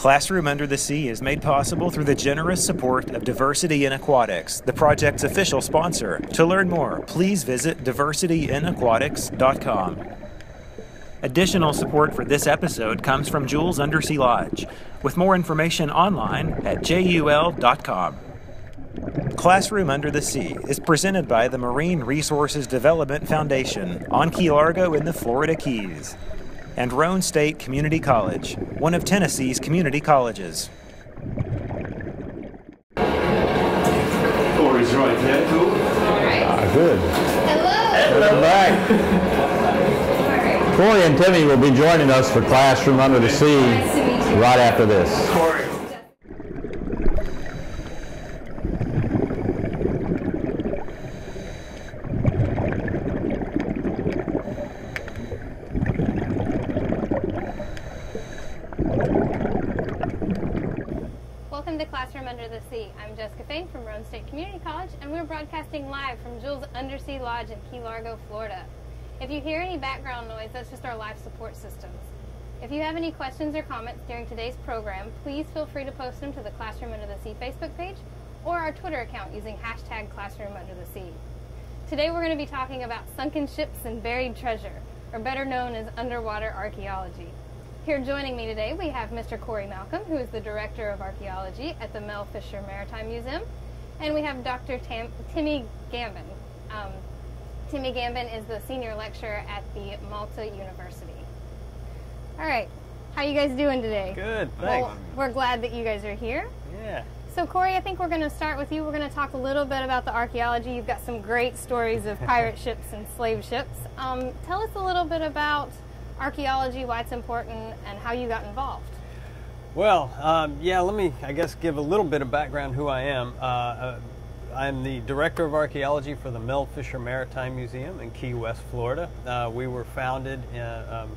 Classroom Under the Sea is made possible through the generous support of Diversity in Aquatics, the project's official sponsor. To learn more, please visit diversityinaquatics.com. Additional support for this episode comes from Jules Undersea Lodge, with more information online at jul.com. Classroom Under the Sea is presented by the Marine Resources Development Foundation on Key Largo in the Florida Keys and Roane State Community College, one of Tennessee's community colleges. Corey's right there, cool. Ah, good. Hello. Welcome back. Corey and Timmy will be joining us for Classroom Under the Sea Nice to meet you. right after this. Corey. Welcome to Classroom Under the Sea. I'm Jessica Fain from Roane State Community College, and we're broadcasting live from Jules Undersea Lodge in Key Largo, Florida. If you hear any background noise, that's just our live support systems. If you have any questions or comments during today's program, please feel free to post them to the Classroom Under the Sea Facebook page or our Twitter account using hashtag Classroom Under the Sea. Today we're going to be talking about sunken ships and buried treasure, or better known as underwater archaeology. Here joining me today, we have Mr. Corey Malcom, who is the Director of Archaeology at the Mel Fisher Maritime Museum, and we have Dr. Tam- Timmy Gambin. Um, Timmy Gambin is the Senior Lecturer at the Malta University. All right, how you guys doing today? Good, thanks. Well, we're glad that you guys are here. Yeah. So, Corey, I think we're going to start with you. We're going to talk a little bit about the archaeology. You've got some great stories of pirate ships and slave ships. Um, tell us a little bit about archaeology, why it's important, and how you got involved. Well, um, yeah, let me, I guess, give a little bit of background who I am. Uh, uh, I'm the Director of Archaeology for the Mel Fisher Maritime Museum in Key West, Florida. Uh, we were founded uh, um,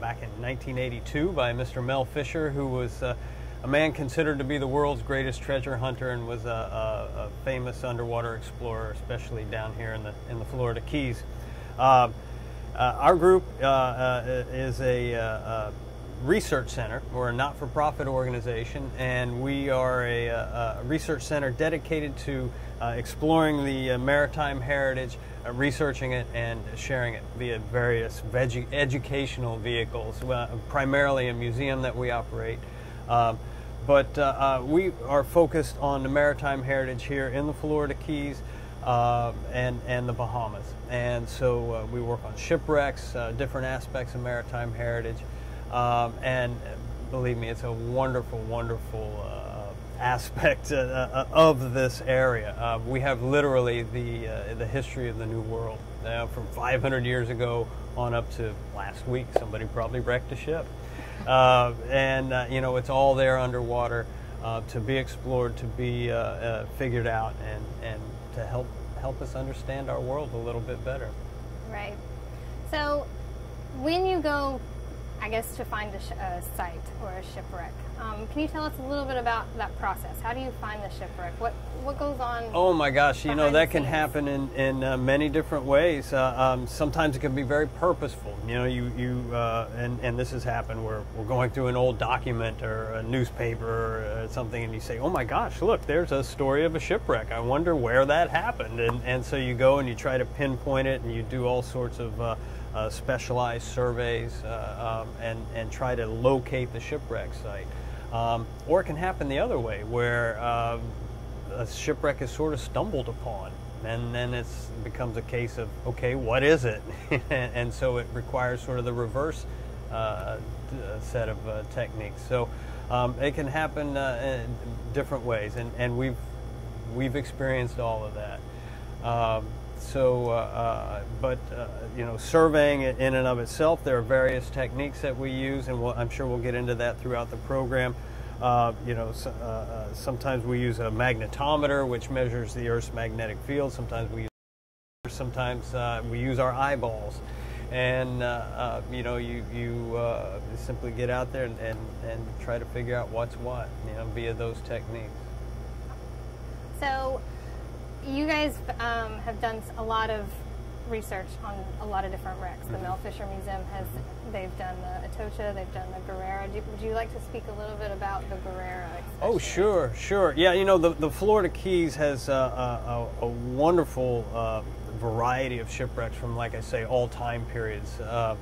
back in 1982 by Mr. Mel Fisher, who was uh, a man considered to be the world's greatest treasure hunter and was a, a, a famous underwater explorer, especially down here in the, in the Florida Keys. Uh, uh, our group uh, uh, is a, uh, uh, research center. We're a not for profit organization, and we are a, a, a research center dedicated to uh, exploring the uh, maritime heritage, uh, researching it, and sharing it via various educational vehicles, uh, primarily a museum that we operate. Um, but uh, uh, we are focused on the maritime heritage here in the Florida Keys uh, and, and the Bahamas. And so uh, we work on shipwrecks, uh, different aspects of maritime heritage. Um, and believe me, it's a wonderful, wonderful uh, aspect uh, uh, of this area. Uh, we have literally the, uh, the history of the New World. Uh, from 500 years ago on up to last week, somebody probably wrecked a ship. Uh, and, uh, you know, it's all there underwater uh, to be explored, to be uh, uh, figured out, and, and to help, help us understand our world a little bit better. Right. So, when you go, I guess, to find a, sh- a site or a shipwreck, um, can you tell us a little bit about that process? How do you find the shipwreck? What what goes on? Oh my gosh, you know that can happen in, in uh, many different ways. Uh, um, sometimes it can be very purposeful. You know, you you uh, and and this has happened where we're going through an old document or a newspaper or uh, something, and you say, "Oh my gosh, look, there's a story of a shipwreck. I wonder where that happened." And and so you go and you try to pinpoint it, and you do all sorts of uh, uh, specialized surveys uh, um, and and try to locate the shipwreck site. Um, or it can happen the other way, where um, a shipwreck is sort of stumbled upon, and then it becomes a case of okay, what is it? and so it requires sort of the reverse uh, uh, set of uh, techniques. So um, it can happen uh, in different ways, and, and we've we've experienced all of that. Um, so, uh, uh, but uh, you know, surveying in and of itself, there are various techniques that we use, and we'll, I'm sure we'll get into that throughout the program. Uh, you know, uh, uh, sometimes we use a magnetometer, which measures the Earth's magnetic field. Sometimes we use, sometimes we use our eyeballs, and you know, you you simply get out there and, and, and try to figure out what's what, you know, via those techniques. So, you guys um, have done a lot of research on a lot of different wrecks. The Mel Fisher Museum has, they've done the Atocha, they've done the Guerrero. Do, would you like to speak a little bit about the Guerrero? Oh, sure, sure. Yeah, you know, the, the Florida Keys has uh, a, a, a wonderful uh, variety of shipwrecks from, like I say, all time periods. Uh,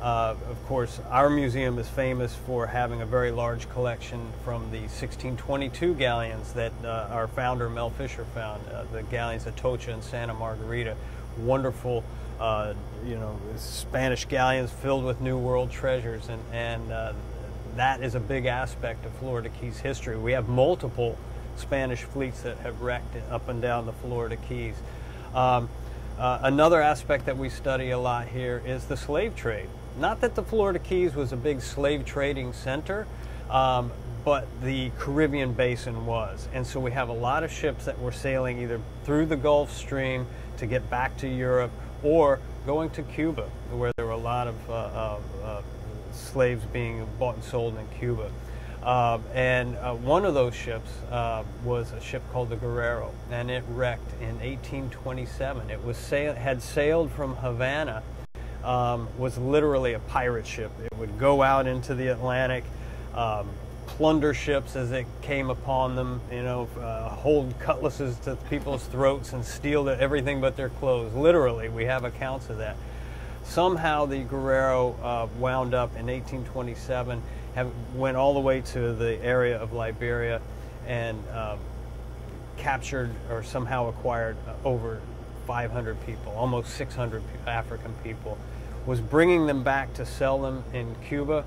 uh, of course, our museum is famous for having a very large collection from the 1622 galleons that uh, our founder Mel Fisher found, uh, the galleons Atocha and Santa Margarita. Wonderful, uh, you know, Spanish galleons filled with New World treasures, and, and uh, that is a big aspect of Florida Keys history. We have multiple Spanish fleets that have wrecked up and down the Florida Keys. Um, uh, another aspect that we study a lot here is the slave trade. Not that the Florida Keys was a big slave trading center, um, but the Caribbean basin was. And so we have a lot of ships that were sailing either through the Gulf Stream to get back to Europe or going to Cuba, where there were a lot of uh, uh, uh, slaves being bought and sold in Cuba. Uh, and uh, one of those ships uh, was a ship called the Guerrero, and it wrecked in 1827. It was sail- had sailed from Havana um, was literally a pirate ship. It would go out into the Atlantic, um, plunder ships as it came upon them, you know, uh, hold cutlasses to people's throats and steal everything but their clothes. Literally, we have accounts of that. Somehow the Guerrero uh, wound up in 1827, have, went all the way to the area of Liberia and um, captured or somehow acquired uh, over 500 people, almost 600 African people, was bringing them back to sell them in Cuba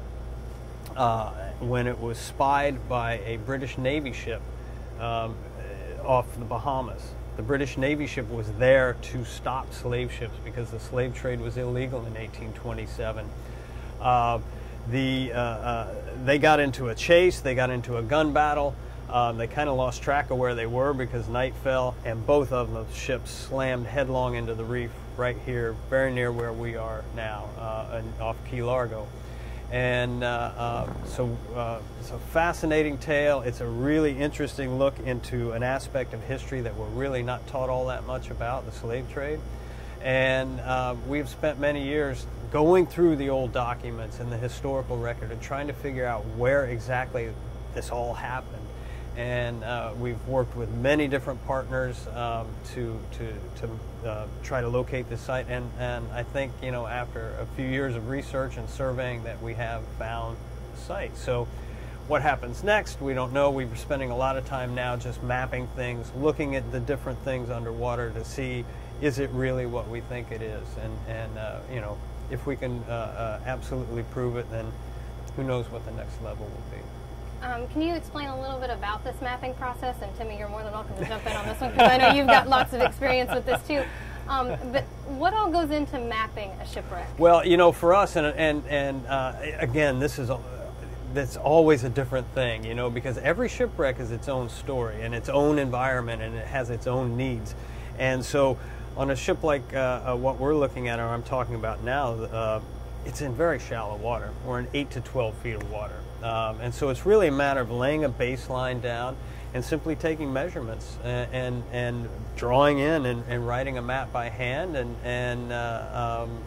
uh, when it was spied by a British Navy ship um, off the Bahamas. The British Navy ship was there to stop slave ships because the slave trade was illegal in 1827. Uh, the, uh, uh, they got into a chase, they got into a gun battle. Um, they kind of lost track of where they were because night fell, and both of the ships slammed headlong into the reef right here, very near where we are now, uh, off Key Largo. And uh, uh, so uh, it's a fascinating tale. It's a really interesting look into an aspect of history that we're really not taught all that much about, the slave trade. And uh, we've spent many years going through the old documents and the historical record and trying to figure out where exactly this all happened and uh, we've worked with many different partners um, to to, to uh, try to locate the site. And, and I think you know after a few years of research and surveying that we have found the site. So what happens next? We don't know. We're spending a lot of time now just mapping things, looking at the different things underwater to see is it really what we think it is, and and uh, you know if we can uh, uh, absolutely prove it, then who knows what the next level will be. Um, can you explain a little bit about this mapping process? And Timmy, you're more than welcome to jump in on this one because I know you've got lots of experience with this too. Um, but what all goes into mapping a shipwreck? Well, you know, for us, and and and uh, again, this is. that's always a different thing, you know, because every shipwreck is its own story and its own environment and it has its own needs. And so, on a ship like uh, uh, what we're looking at, or I'm talking about now, uh, it's in very shallow water. We're in 8 to 12 feet of water. Um, and so it's really a matter of laying a baseline down and simply taking measurements and, and, and drawing in and, and, writing a map by hand and, and uh, um,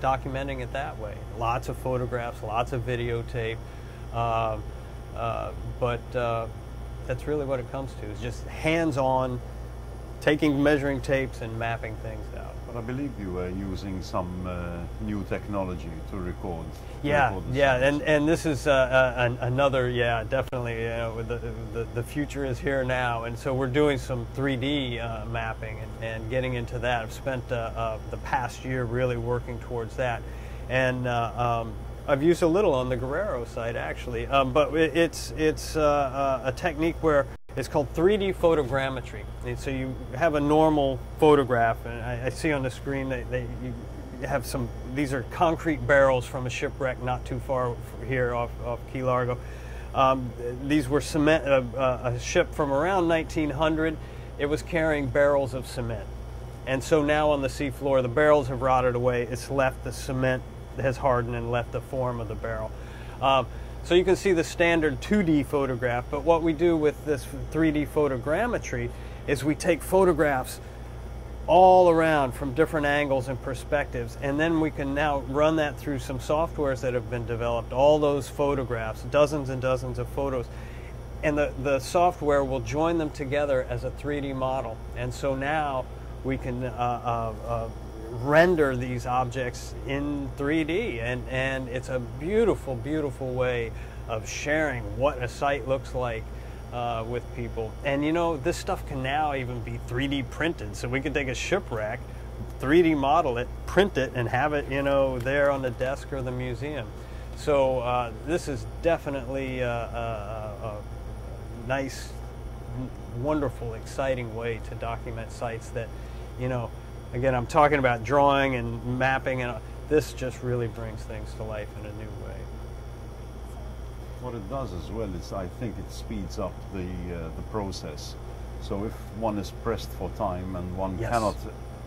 documenting it that way. Lots of photographs, lots of videotape, uh, uh, but uh, that's really what it comes to, is just hands-on, taking measuring tapes and mapping things. But I believe you were using some uh, new technology to record. Yeah, record yeah, sounds. and and this is uh, uh, an, another, yeah, definitely. You know, the, the the future is here now, and so we're doing some 3D uh, mapping and, and getting into that. I've spent uh, uh, the past year really working towards that, and. Um, I've used a little on the Guerrero side actually, um, but it's it's a technique where it's called 3D photogrammetry. And so you have a normal photograph, and I, I see on the screen that they, you have some, these are concrete barrels from a shipwreck not too far here off, off Key Largo. Um, these were cement, uh, uh, a ship from around 1900. It was carrying barrels of cement. And so now on the seafloor, the barrels have rotted away. It's left the cement has hardened and left the form of the barrel. Um, so you can see the standard 2D photograph, but what we do with this 3D photogrammetry is we take photographs all around from different angles and perspectives. And then we can now run that through some softwares that have been developed, all those photographs, dozens and dozens of photos. And the, the software will join them together as a 3D model. And so now we can uh, uh, uh, render these objects in 3D. And, and it's a beautiful, beautiful way of sharing what a site looks like uh, with people. And you know, this stuff can now even be 3D printed. So we can take a shipwreck, 3D model it, print it, and have it, you know, there on the desk or the museum. So uh, this is definitely a, a, a nice, wonderful, exciting way to document sites that, you know, again, I'm talking about drawing and mapping, and this just really brings things to life in a new way. What it does as well is I think it speeds up the uh, the process. So if one is pressed for time and one Yes. cannot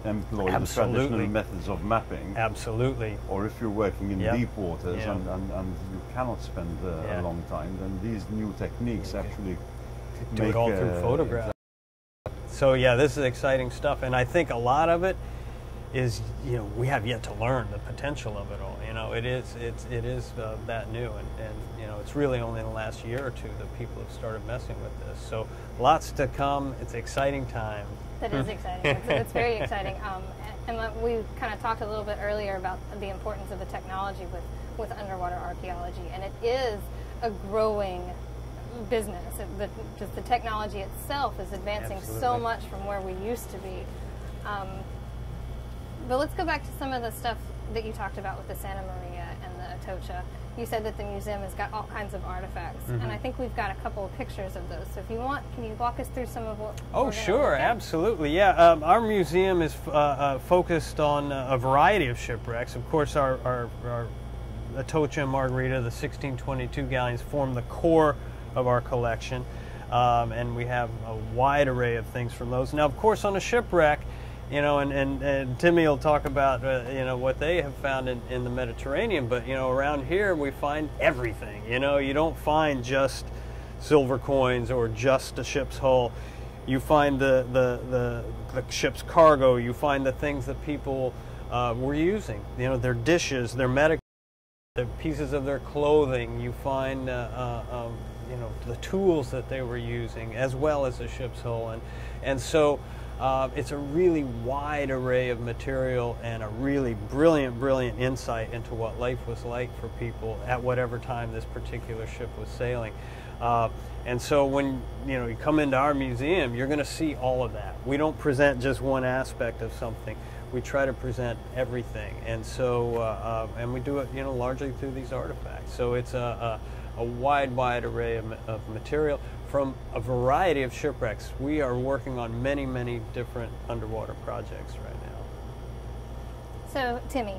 employ the traditional methods of mapping, Absolutely. or if you're working in Yeah. deep waters Yeah. and, and, and you cannot spend uh, Yeah. a long time, then these new techniques Yeah, actually Do make it all through uh, photographs. So yeah, this is exciting stuff, and I think a lot of it is you know we have yet to learn the potential of it all. You know, it is it's it is uh, that new, and, and you know it's really only in the last year or two that people have started messing with this. So lots to come. It's exciting time. That is exciting. It's, it's very exciting. Um, and and we kind of talked a little bit earlier about the importance of the technology with, with underwater archaeology, and it is a growing business. It, the, just the technology itself is advancing so much from where we used to be. Um, but let's go back to some of the stuff that you talked about with the Santa Maria and the Atocha. You said that the museum has got all kinds of artifacts, Mm-hmm. and I think we've got a couple of pictures of those. So if you want, can you walk us through some of what? Oh, sure, absolutely. Yeah, um, our museum is uh, uh, focused on uh, a variety of shipwrecks. Of course, our, our, our Atocha and Margarita, the 1622 galleons, form the core of our collection. Um, and we have a wide array of things from those. Now, of course, on a shipwreck, you know, and, and, and Timmy will talk about, uh, you know, what they have found in, in the Mediterranean, but, you know, around here we find everything. You know, you don't find just silver coins or just a ship's hull. You find the, the, the, the ship's cargo, you find the things that people uh, were using, you know, their dishes, their medical the pieces of their clothing. You find, uh, uh, um, you know, the tools that they were using, as well as the ship's hull, and and so uh, it's a really wide array of material and a really brilliant, brilliant insight into what life was like for people at whatever time this particular ship was sailing. Uh, and so when you know you come into our museum, you're going to see all of that. We don't present just one aspect of something we try to present everything, and so uh, uh, and we do it, you know, largely through these artifacts. So it's a, a, a wide, wide array of, of material from a variety of shipwrecks. We are working on many, many different underwater projects right now. So, Timmy,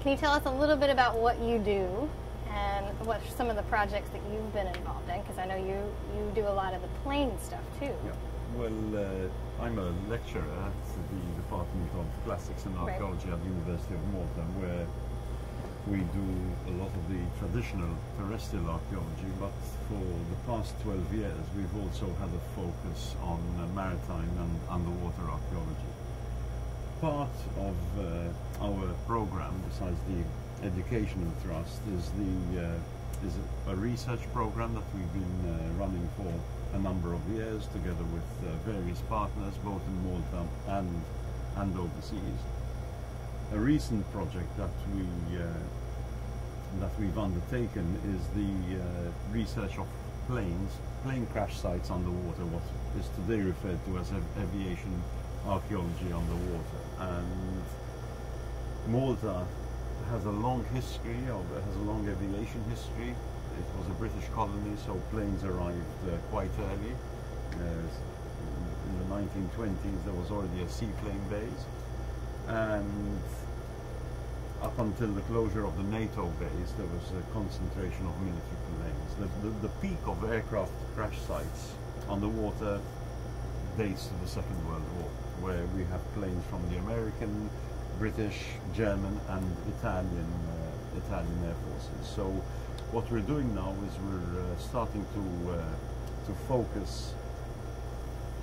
can you tell us a little bit about what you do and what some of the projects that you've been involved in? Because I know you, you do a lot of the plane stuff too. Yeah. Well, uh, I'm a lecturer at the Department of Classics and Archaeology at the University of Malta, where we do a lot of the traditional terrestrial archaeology, but for the past 12 years we've also had a focus on uh, maritime and underwater archaeology. Part of uh, our program, besides the educational thrust, is the uh, is a research program that we've been uh, running for a number of years, together with uh, various partners, both in Malta and and overseas. A recent project that we uh, that we've undertaken is the uh, research of planes, plane crash sites underwater, what is today referred to as aviation archaeology underwater. And Malta has a long history of has a long aviation history. It was a British colony, so planes arrived uh, quite early. In the 1920s, there was already a seaplane base, and up until the closure of the NATO base, there was a concentration of military planes. The, the, the peak of aircraft crash sites underwater dates to the Second World War, where we have planes from the American, British, German, and Italian uh, Italian air forces. So, what we're doing now is we're uh, starting to uh, to focus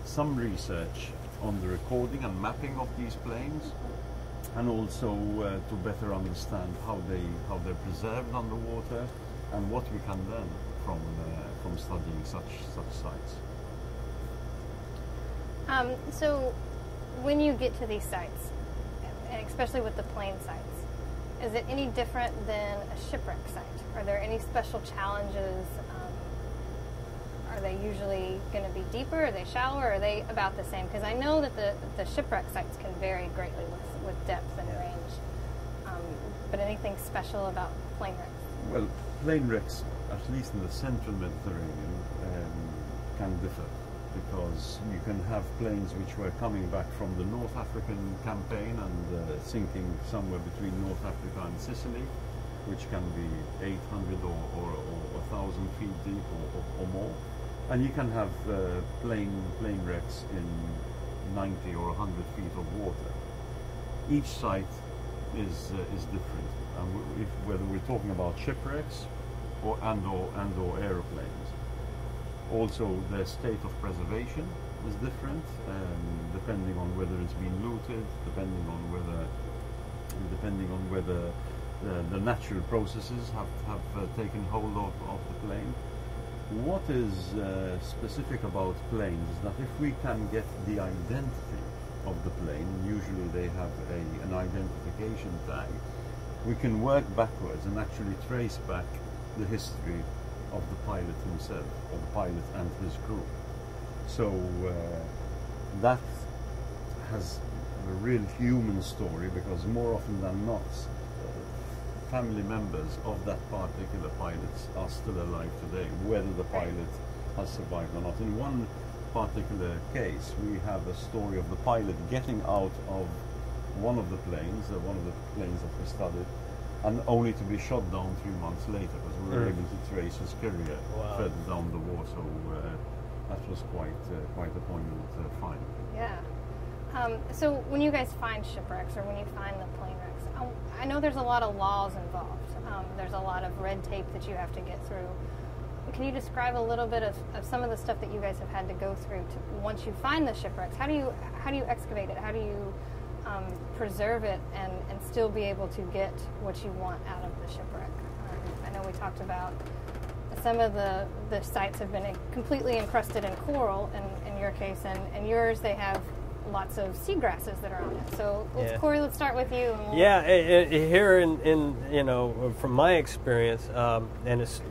some research on the recording and mapping of these planes, and also uh, to better understand how they how they're preserved underwater, and what we can learn from uh, from studying such such sites. Um, so, when you get to these sites, and especially with the plane sites, is it any different than a shipwreck site? Are there any special challenges? Um, are they usually going to be deeper? Are they shallower? Are they about the same? Because I know that the, the shipwreck sites can vary greatly with, with depth and range. Um, but anything special about plane wrecks? Well, plane wrecks, at least in the central Mediterranean, um, can differ because you can have planes which were coming back from the North African campaign and uh, sinking somewhere between North Africa and Sicily, which can be 800 or, or, or 1,000 feet deep or, or, or, more. And you can have uh, plane, plane wrecks in 90 or 100 feet of water. Each site is, uh, is different. If, whether we're talking about shipwrecks or, and, or, and or aeroplanes. Also, the state of preservation is different, um, depending on whether it's been looted, depending on whether, depending on whether the, the natural processes have, have uh, taken hold of, of the plane. What is uh, specific about planes is that if we can get the identity of the plane, usually they have a, an identification tag, we can work backwards and actually trace back the history of the pilot himself, or the pilot and his crew. So uh, that has a real human story because more often than not, uh, family members of that particular pilot are still alive today, whether the pilot has survived or not. In one particular case, we have a story of the pilot getting out of one of the planes, uh, one of the planes that we studied, and only to be shot down three months later because we were Mm. able to trace his career Wow. further down the war. So uh, that was quite uh, quite a poignant uh, find. Yeah. Um, so when you guys find shipwrecks or when you find the plane wrecks, um, I know there's a lot of laws involved. Um, there's a lot of red tape that you have to get through. Can you describe a little bit of, of some of the stuff that you guys have had to go through to, once you find the shipwrecks? How do you how do you excavate it? How do you um, preserve it and, and still be able to get what you want out of the shipwreck? Um, I know we talked about some of the, the sites have been completely encrusted in coral in, in your case, and, and yours they have lots of seagrasses that are on it. So, let's, Yeah. Corey, let's start with you. and we'll- Yeah, i- i- here in, in you know from my experience, um, and it's,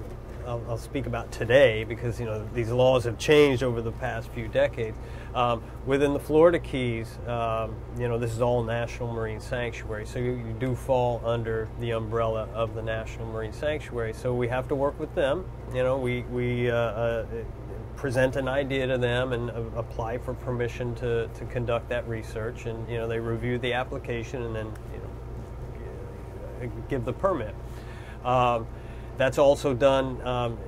I'll, I'll speak about today because you know these laws have changed over the past few decades. Um, within the Florida Keys, um, you know this is all National Marine Sanctuary, so you, you do fall under the umbrella of the National Marine Sanctuary. So we have to work with them. You know, we we uh, uh, present an idea to them and uh, apply for permission to, to conduct that research, and you know they review the application and then you know give the permit. Um, that's also done um,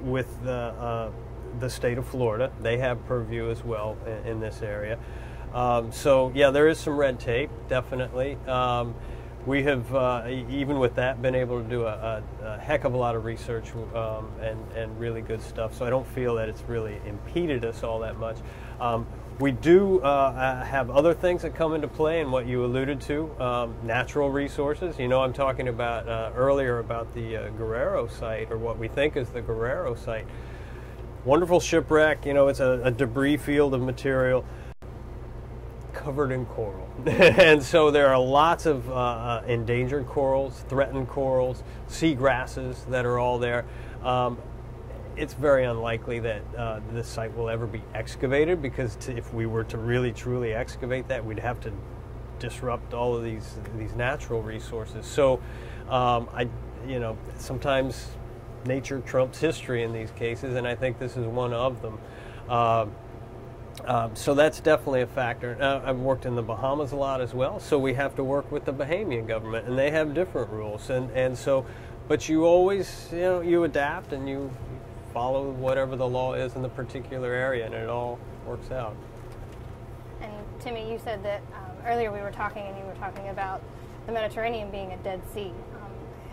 with the, uh, the state of Florida. They have purview as well in, in this area. Um, so yeah, there is some red tape, definitely. Um, we have, uh, even with that, been able to do a, a, a heck of a lot of research um, and, and really good stuff. So I don't feel that it's really impeded us all that much. We do uh, uh, have other things that come into play, and what you alluded to, um, natural resources. You know, I'm talking about uh, earlier about the uh, Guerrero site, or what we think is the Guerrero site. Wonderful shipwreck. You know, it's a, a debris field of material covered in coral. and so there are lots of uh, uh, endangered corals, threatened corals, sea grasses that are all there. Um, it's very unlikely that uh, this site will ever be excavated because to, if we were to really truly excavate that, we'd have to disrupt all of these these natural resources. So, um, I, you know, sometimes nature trumps history in these cases, and I think this is one of them. Um, um, so that's definitely a factor. Uh, I've worked in the Bahamas a lot as well, so we have to work with the Bahamian government, and they have different rules. And, and so, but you always, you know, you adapt and you follow whatever the law is in the particular area, and it all works out. And Timmy, you said that um, earlier we were talking, and you were talking about the Mediterranean being a dead sea, um,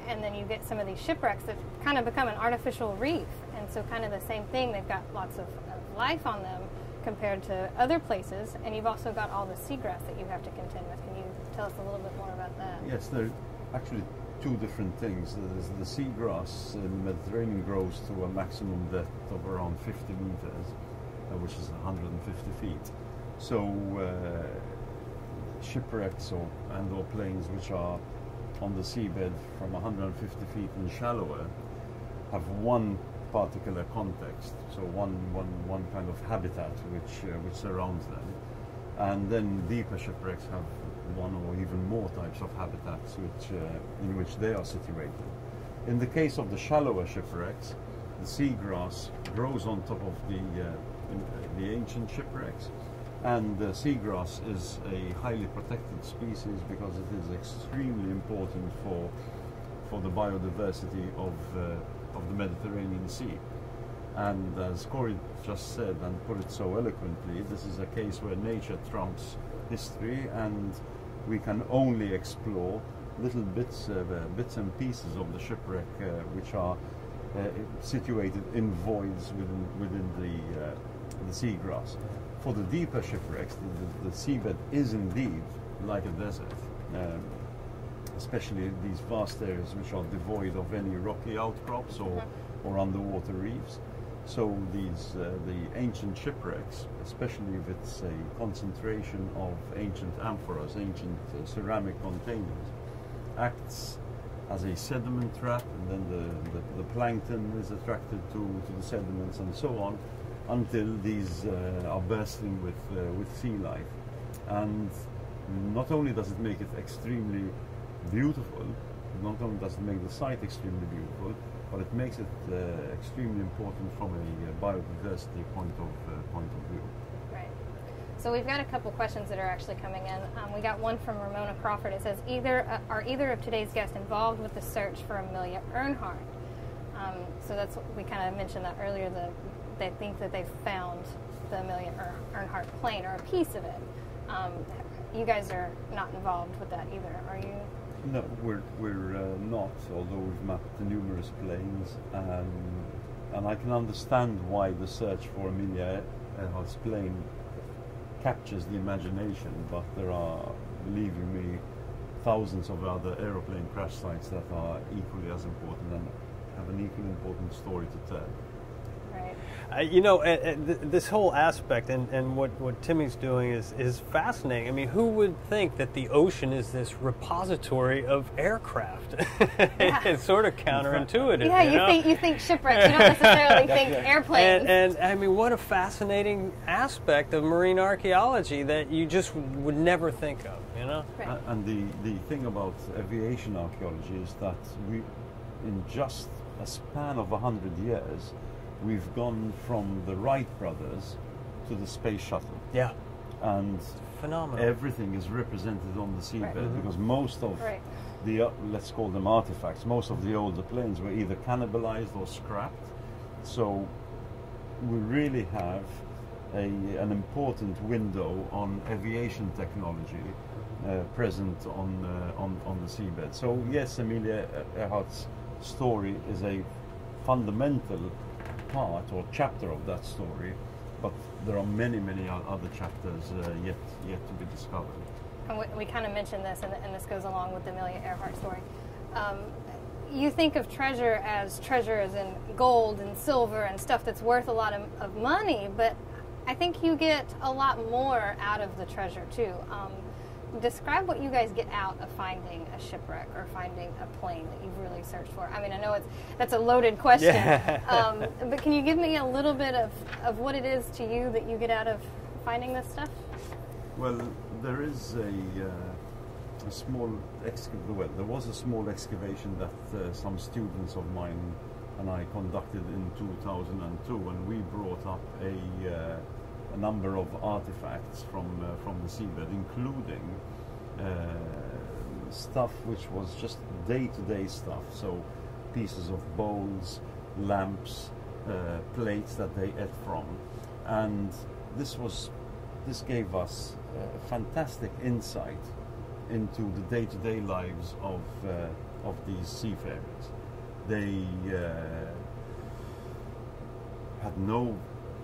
and then you get some of these shipwrecks that kind of become an artificial reef, and so kind of the same thing. They've got lots of, of life on them, compared to other places, and you've also got all the seagrass that you have to contend with. Can you tell us a little bit more about that? Yes, there actually two different things. There's the seagrass in the Mediterranean grows to a maximum depth of around 50 meters, uh, which is 150 feet. So uh, shipwrecks or and or planes which are on the seabed from 150 feet and shallower have one particular context, so one, one, one kind of habitat which, uh, which surrounds them. And then deeper shipwrecks have one or even more types of habitats which, uh, in which they are situated. In the case of the shallower shipwrecks, the seagrass grows on top of the, uh, in- the ancient shipwrecks, and the seagrass is a highly protected species because it is extremely important for, for the biodiversity of, uh, of the Mediterranean Sea. And as Corey just said and put it so eloquently, this is a case where nature trumps history, and we can only explore little bits, uh, bits and pieces of the shipwreck uh, which are uh, situated in voids within, within the, uh, the seagrass. For the deeper shipwrecks, the, the, the seabed is indeed like a desert. Um, especially these vast areas which are devoid of any rocky outcrops or, or underwater reefs. So these uh, the ancient shipwrecks, especially if it's a concentration of ancient amphoras, ancient uh, ceramic containers, acts as a sediment trap, and then the, the, the plankton is attracted to, to the sediments and so on, until these uh, are bursting with uh, with sea life. And not only does it make it extremely beautiful, not only does it make the site extremely beautiful, but it makes it uh, extremely important from a uh, biodiversity point of uh, point of view. Right. So we've got a couple questions that are actually coming in. Um, we got one from Ramona Crawford. It says, "Either uh, are either of today's guests involved with the search for Amelia Earnhardt?" Um, so that's we kind of mentioned that earlier. The they think that they found the Amelia Ear- Earnhardt plane or a piece of it. Um, you guys are not involved with that either, are you? No, we're we're uh, not. Although we've mapped the numerous planes, um, and I can understand why the search for Amelia Earhart's plane captures the imagination. But there are, believe you me, thousands of other aeroplane crash sites that are equally as important and have an equally important story to tell. Right. Uh, you know, uh, uh, th- this whole aspect and, and what, what Timmy's doing is, is fascinating. I mean, who would think that the ocean is this repository of aircraft? it's sort of counterintuitive. Yeah, you, you know? think you think shipwrecks. You don't necessarily think airplanes. And, and I mean, what a fascinating aspect of marine archaeology that you just would never think of, you know? Right. A- And the, the thing about aviation archaeology is that we, in just a span of 100 years, we've gone from the Wright brothers to the space shuttle. Yeah, And phenomenal. everything is represented on the seabed Right. Mhm. because most of Right. the, uh, let's call them artifacts, most of the older planes were either cannibalized or scrapped. So we really have a, an important window on aviation technology uh, present on, uh, on, on the seabed. So yes, Amelia Earhart's story is a fundamental part or chapter of that story, but there are many, many other chapters uh, yet, yet to be discovered. and we, we kind of mentioned this, and, and this goes along with the Amelia Earhart story. Um, you think of treasure as treasure as in gold and silver and stuff that's worth a lot of, of money, but I think you get a lot more out of the treasure too. Um, describe what you guys get out of finding a shipwreck or finding a plane that you've really searched for. I mean, I know it's that's a loaded question, Yeah. um, but can you give me a little bit of, of what it is to you that you get out of finding this stuff? Well, there is a, uh, a small excavation. Well, there was a small excavation that uh, some students of mine and I conducted in 2002, and we brought up a, uh, a number of artifacts from uh, from the seabed, including uh, stuff which was just day-to-day stuff. So pieces of bowls, lamps, uh, plates that they ate from, and this was this gave us uh, fantastic insight into the day-to-day lives of of these seafarers. They had no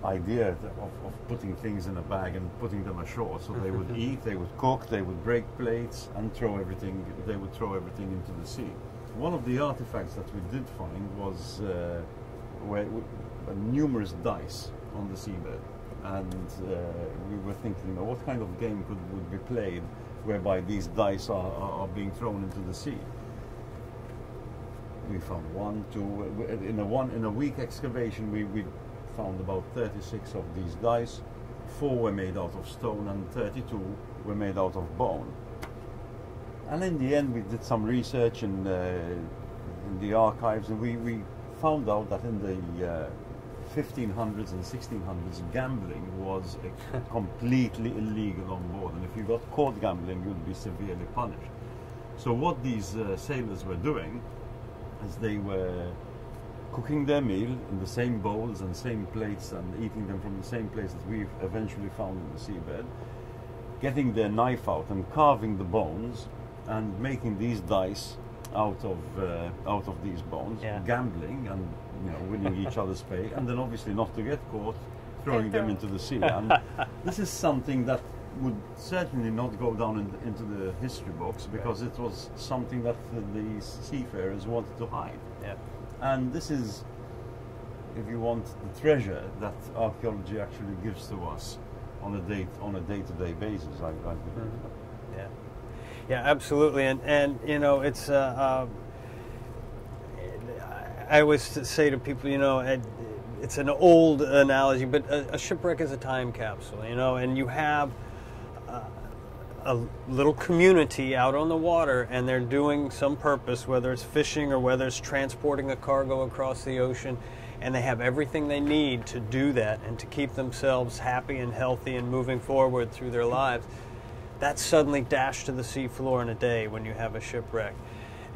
idea of, of putting things in a bag and putting them ashore. So they would eat, they would cook, they would break plates and throw everything. They would throw everything into the sea. One of the artifacts that we did find was uh, where numerous dice on the seabed, and uh, we were thinking, you know, what kind of game could would be played whereby these dice are, are, are being thrown into the sea? we found one, two. In a one in a week excavation, we, we found about 36 of these dice. Four were made out of stone, and 32 were made out of bone. And in the end, we did some research in, uh, in the archives, and we, we found out that in the uh, 1500s and 1600s, gambling was completely illegal on board, and if you got caught gambling, you'd be severely punished. So what these uh, sailors were doing as they were cooking their meal in the same bowls and same plates and eating them from the same place that we've eventually found in the seabed, getting their knife out and carving the bones and making these dice out of uh, out of these bones, Yeah. gambling and you know winning each other's pay, and then obviously not to get caught, throwing them into the sea. And this is something that would certainly not go down in, into the history books because it was something that the, the seafarers wanted to hide. Yeah. And this is, if you want, the treasure that archaeology actually gives to us on a day on a day-to-day basis. I, I believe. Yeah, yeah, absolutely, and and you know it's. Uh, uh, I always say to people, you know, it's an old analogy, but a, a shipwreck is a time capsule, you know, and you have a little community out on the water, and they're doing some purpose, whether it's fishing or whether it's transporting a cargo across the ocean, and they have everything they need to do that and to keep themselves happy and healthy and moving forward through their lives that's suddenly dashed to the seafloor in a day when you have a shipwreck.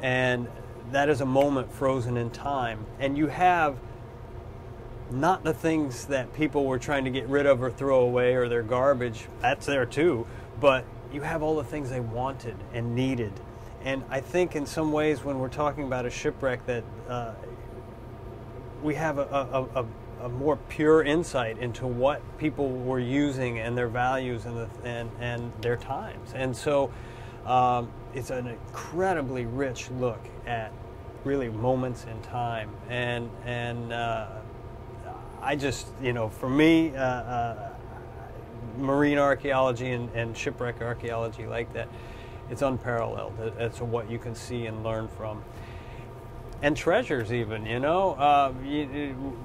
And that is a moment frozen in time. And you have not the things that people were trying to get rid of or throw away or their garbage, that's there too, but you have all the things they wanted and needed. And I think in some ways, when we're talking about a shipwreck, that uh, we have a, a, a, a more pure insight into what people were using and their values and, the, and, and their times. And so um, it's an incredibly rich look at really moments in time. And, and uh, I just, you know, for me, uh, uh, marine archaeology and, and shipwreck archaeology like that, it's unparalleled. As to what you can see and learn from. And treasures even you know? Uh, you, you-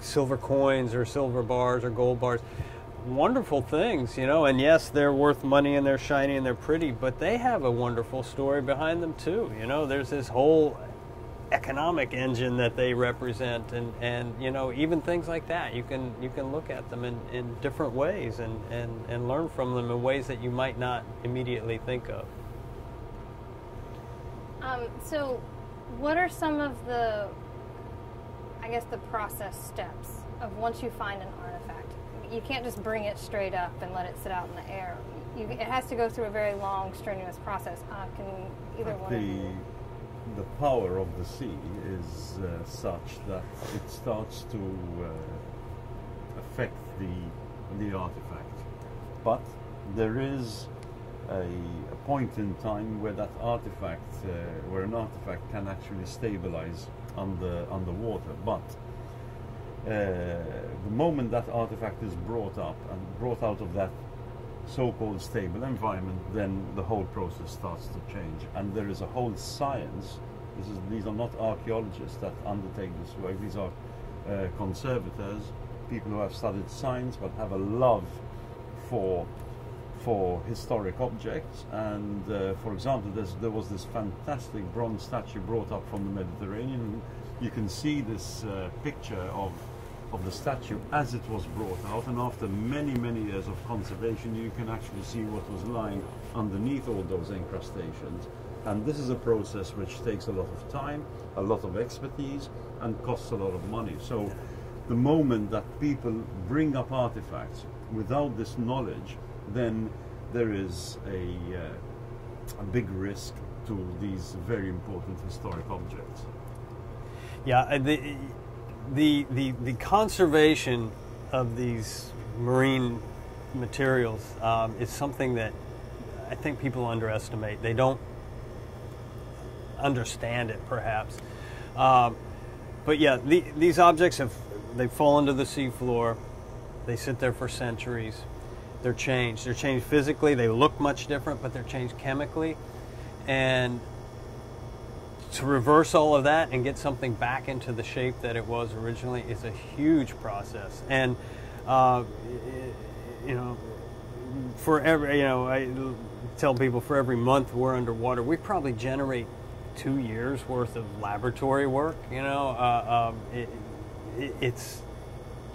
silver coins or silver bars or gold bars. Wonderful things you know? And yes they're worth money and they're shiny and they're pretty but they have a wonderful story behind them too you know? There's this whole economic engine that they represent and and you know even things like that you can you can look at them in, in different ways and, and and learn from them in ways that you might not immediately think of Um, so, what are some of the, I guess, the process steps of once you find an artifact? You can't just bring it straight up and let it sit out in the air. You, it has to go through a very long, strenuous process. Uh, can either one of you? The power of the sea is uh, such that it starts to uh, affect the the artifact. But there is a, a point in time where that artifact, uh, where an artifact can actually stabilize under underwater. But uh, the moment that artifact is brought up and brought out of that so-called stable environment, then the whole process starts to change, and there is a whole science. This is, these are not archaeologists that undertake this work. These are uh, conservators, people who have studied science but have a love for for historic objects. And uh, for example, there was this fantastic bronze statue brought up from the Mediterranean. You can see this uh, picture of of the statue as it was brought out, and after many, many years of conservation, you can actually see what was lying underneath all those incrustations. And this is a process which takes a lot of time, a lot of expertise, and costs a lot of money. So, the moment that people bring up artifacts without this knowledge, then there is a, uh, a big risk to these very important historic objects. Yeah, the the the, the conservation of these marine materials um, is something that I think people underestimate. They don't understand it, perhaps. Um, but yeah, the, these objects have they fall into the seafloor. They sit there for centuries. They're changed. They're changed physically. They look much different, but they're changed chemically. And to reverse all of that and get something back into the shape that it was originally is a huge process. And uh, you know, for every you know, I tell people for every month we're underwater, we probably generate two years worth of laboratory work. You know, uh, um, it, it, it's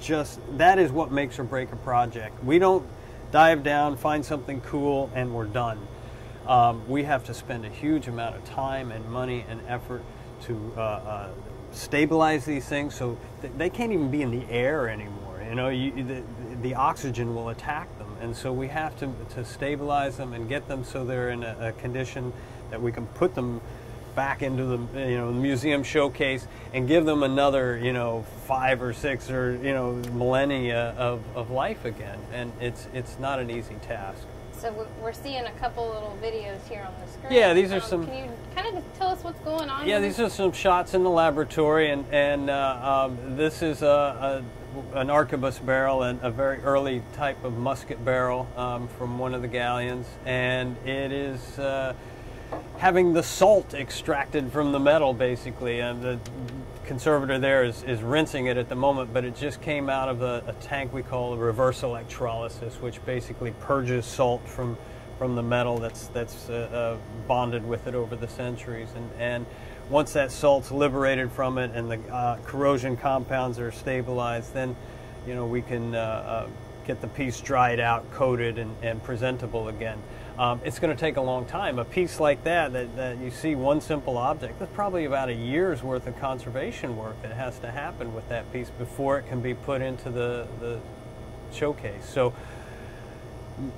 just that is what makes or break a project. We don't dive down, find something cool, and we're done. Um, we have to spend a huge amount of time and money and effort to uh, uh, stabilize these things so th- they can't even be in the air anymore. You know, you, the, the oxygen will attack them, and so we have to, to stabilize them and get them so they're in a, a condition that we can put them back into the you know museum showcase and give them another you know five or six or you know millennia of, of life again. And it's it's not an easy task So we- we're seeing a couple little videos here on the screen. Yeah, these are Um, some- Can you kind of tell us what's going on? Yeah, these are some shots in the laboratory, and and uh, um, this is a, a an arquebus barrel and a very early type of musket barrel um, from one of the galleons, and it is uh, having the salt extracted from the metal, basically. And the conservator there is, is rinsing it at the moment, but it just came out of a, a tank we call a reverse electrolysis, which basically purges salt from from the metal that's that's uh, uh, bonded with it over the centuries, and and once that salt's liberated from it and the uh, corrosion compounds are stabilized, then you know we can uh, uh, get the piece dried out, coated, and, and presentable again. Um, it's going to take a long time. A piece like that, that, that you see one simple object, that's probably about a year's worth of conservation work that has to happen with that piece before it can be put into the, the showcase. So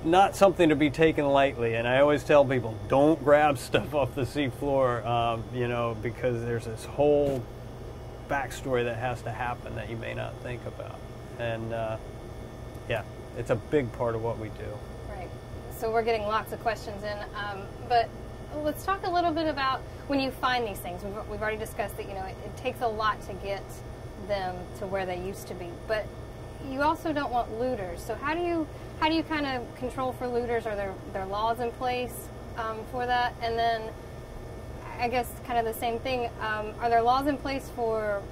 not something to be taken lightly. And I always tell people, don't grab stuff off the seafloor, um, you know, because there's this whole backstory that has to happen that you may not think about. And uh, yeah, it's a big part of what we do. So we're getting lots of questions in, um, but let's talk a little bit about when you find these things. We've, we've already discussed that you know it, it takes a lot to get them to where they used to be, but you also don't want looters. So how do you how do you kind of control for looters? Are there there laws in place um, for that? And then I guess kind of the same thing. Um, are there laws in place for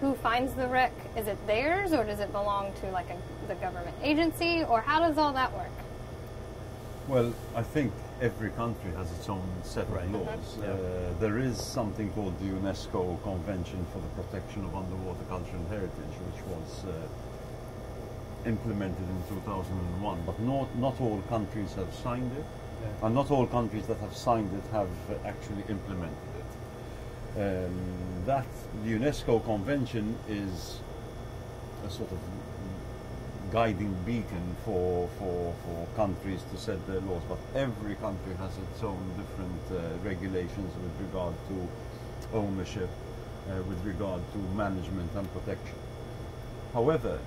who finds the wreck? Is it theirs or does it belong to like a, the government agency or how does all that work? Well, I think every country has its own set Right. of laws. Yeah. Uh, there is something called the UNESCO Convention for the Protection of Underwater Cultural Heritage, which was uh, implemented in 2001, but not, not all countries have signed it, Yeah. and not all countries that have signed it have uh, actually implemented it. Um, that the UNESCO Convention is a sort of guiding beacon for, for, for countries to set their laws, but every country has its own different uh, regulations with regard to ownership, uh, with regard to management and protection. However,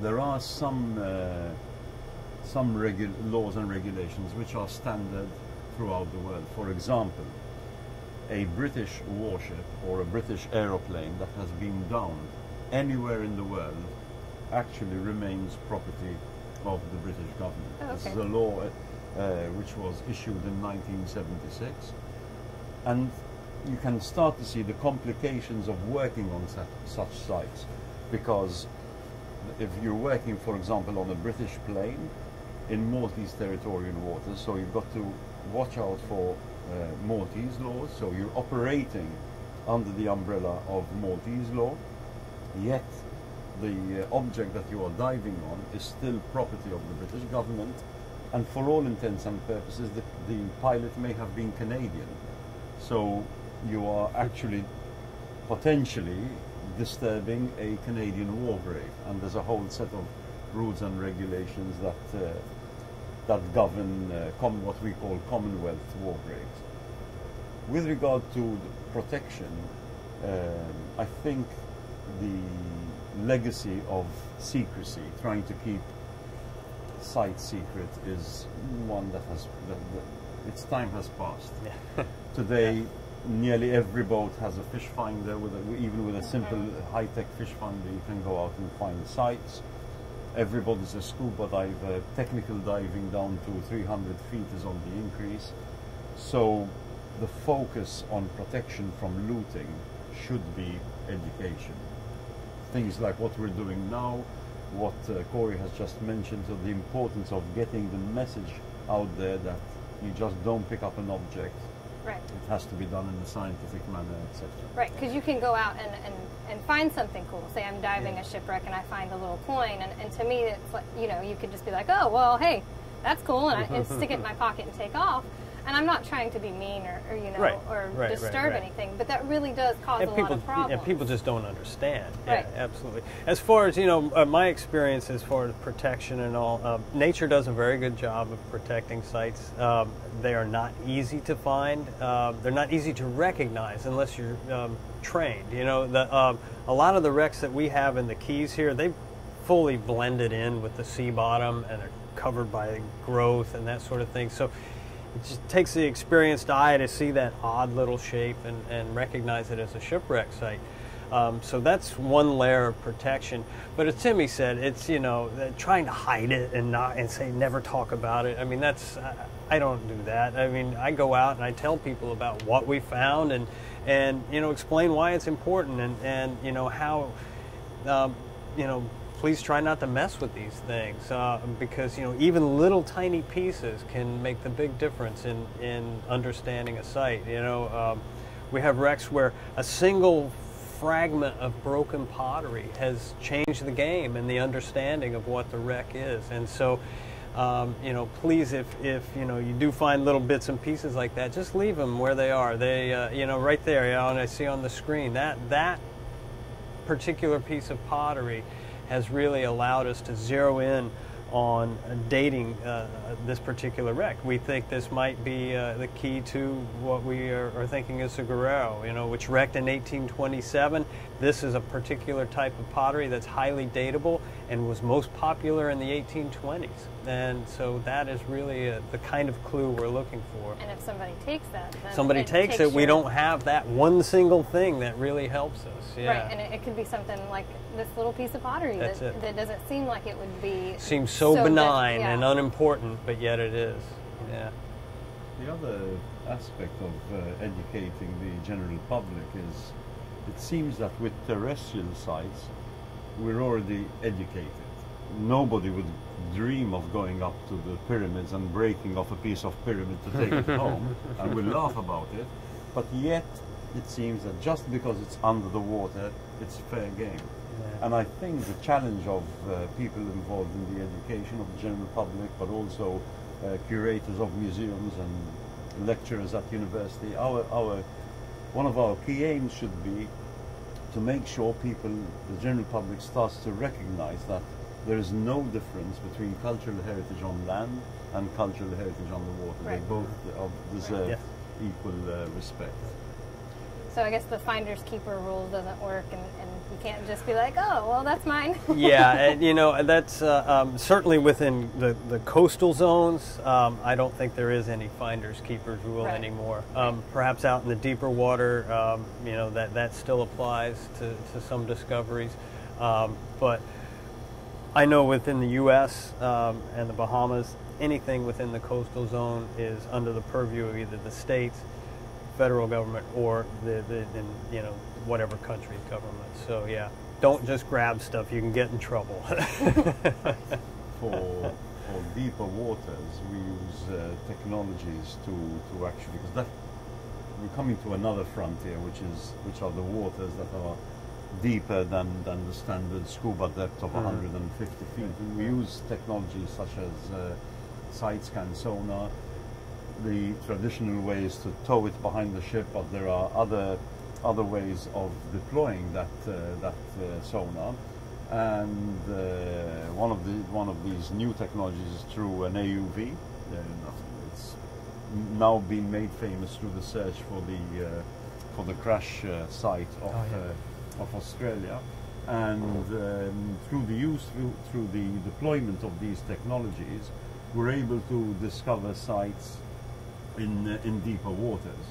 there are some uh, some laws and regulations which are standard throughout the world. For example, a British warship or a British aeroplane that has been downed anywhere in the world actually remains property of the British government. Oh, This is a law uh, which was issued in 1976. And you can start to see the complications of working on such, such sites because if you're working, for example, on a British plane in Maltese territorial waters, so you've got to watch out for uh, Maltese laws, so you're operating under the umbrella of Maltese law, yet the uh, object that you are diving on is still property of the British government, and for all intents and purposes, the, the pilot may have been Canadian. So you are actually potentially disturbing a Canadian war grave, and there's a whole set of rules and regulations that uh, that govern uh, what we call Commonwealth war graves. With regard to the protection, um, I think the legacy of secrecy, trying to keep site secret, is one that has that, that its time has passed. Today, nearly every boat has a fish finder. With a, even with a simple high-tech fish finder, you can go out and find sites. Everybody's a scuba diver. Technical diving down to 300 feet is on the increase. So, the focus on protection from looting should be education. Things like what we're doing now, what uh, Corey has just mentioned, so the importance of getting the message out there that you just don't pick up an object. Right. It has to be done in a scientific manner, etc. Right, because you can go out and, and, and find something cool. Say I'm diving a shipwreck and I find a little coin, and, and to me, it's like, you know, you could just be like, oh, well, hey, that's cool, and, I, and stick it in my pocket and take off. And I'm not trying to be mean or, or you know, Right, or right, disturb right. anything, but that really does cause and a people, lot of problems. and people just don't understand. Right. Yeah, absolutely. As far as you know, uh, my experience as far as protection and all, um, nature does a very good job of protecting sites. Um, they are not easy to find. Um, they're not easy to recognize unless you're um, trained. You know, the, um, a lot of the wrecks that we have in the Keys here, they fully blended in with the sea bottom and are covered by growth and that sort of thing. So it just takes the experienced eye to see that odd little shape and, and recognize it as a shipwreck site. Um, so that's one layer of protection. But as Timmy said, it's you know trying to hide it and not and say never talk about it. I mean that's I, I don't do that. I mean I go out and I tell people about what we found and and you know explain why it's important and and you know how um, you know, please try not to mess with these things uh, because you know even little tiny pieces can make the big difference in in understanding a site. You know, um, we have wrecks where a single fragment of broken pottery has changed the game and the understanding of what the wreck is, and so. Um, you know, please, if, if you know you do find little bits and pieces like that, just leave them where they are. They, uh, you know, right there, you know, and I see on the screen that that particular piece of pottery has really allowed us to zero in on dating uh, this particular wreck. We think this might be uh, the key to what we are, are thinking is the Guerrero, you know, which wrecked in 1827. This is a particular type of pottery that's highly dateable and was most popular in the 1820s. And so that is really uh the kind of clue we're looking for. and if somebody takes that, then Somebody it takes it, we your- don't have that one single thing that really helps us. Yeah. Right, and it, it could be something like this little piece of pottery That's that, it. that doesn't seem like it would be. seems so, that- benign yeah. and unimportant, but yet it is. Yeah. The other aspect of uh, educating the general public is it seems that with terrestrial sites, we're already educated. Nobody would dream of going up to the pyramids and breaking off a piece of pyramid to take it home, and we laugh about it. But yet, it seems that just because it's under the water, it's fair game. And I think the challenge of uh, people involved in the education of the general public, but also uh, curators of museums and lecturers at university, our, our, one of our key aims should be to make sure people, the general public, starts to recognize that there is no difference between cultural heritage on land and cultural heritage on the water. Right. They both uh, deserve Yes. equal uh, respect. So I guess the finders keeper rule doesn't work, and, and you can't just be like, oh, well, that's mine. yeah, and, you know that's uh, um, certainly within the, the coastal zones. Um, I don't think there is any finders keepers rule Right. anymore. Um, perhaps out in the deeper water, um, you know that that still applies to, to some discoveries, um, but I know within the U.S. Um, and the Bahamas, anything within the coastal zone is under the purview of either the states, federal government, or the, the in, you know whatever country's government. So yeah, don't just grab stuff; you can get in trouble. for for deeper waters, we use uh, technologies to to actually because that we're coming to another frontier, which is which are the waters that are deeper than, than the standard scuba depth of 150 feet. And we use technologies such as uh, side scan sonar, the traditional ways to tow it behind the ship, but there are other other ways of deploying that uh, that uh, sonar. And uh, one of the one of these new technologies is through an AUV. Uh, it's now been made famous through the search for the uh, for the crash uh, site of Oh, yeah. uh, of Australia. And um, through the use, through, through the deployment of these technologies, we're able to discover sites in, uh, in deeper waters.